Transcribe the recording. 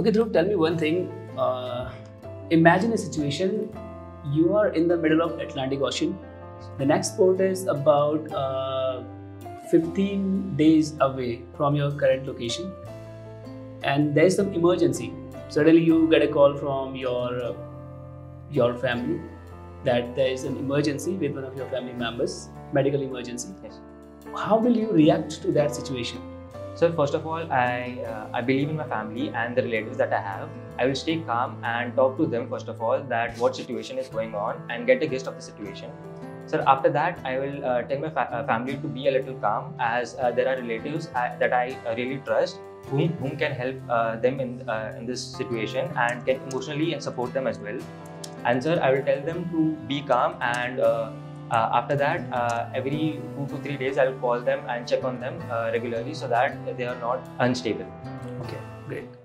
Okay, Dhruv, tell me one thing. Uh, imagine a situation you are in the middle of Atlantic Ocean. The next port is about uh, 15 days away from your current location, and there is some emergency. Suddenly, you get a call from your uh, your family that there is an emergency with one of your family members, medical emergency. Yes. How will you react to that situation? So first of all, I uh, I believe in my family and the relatives that I have. I will stay calm and talk to them first of all that what situation is going on and get a gist of the situation. So after that, I will uh, tell my fa- uh, family to be a little calm as uh, there are relatives that I uh, really trust whom, whom can help uh, them in in this situation and can emotionally and support them as well. And sir, I will tell them to be calm and. Uh, after that, uh, every two to three days, I will call them and check on them uh, regularly so that they are not unstable. Okay, great.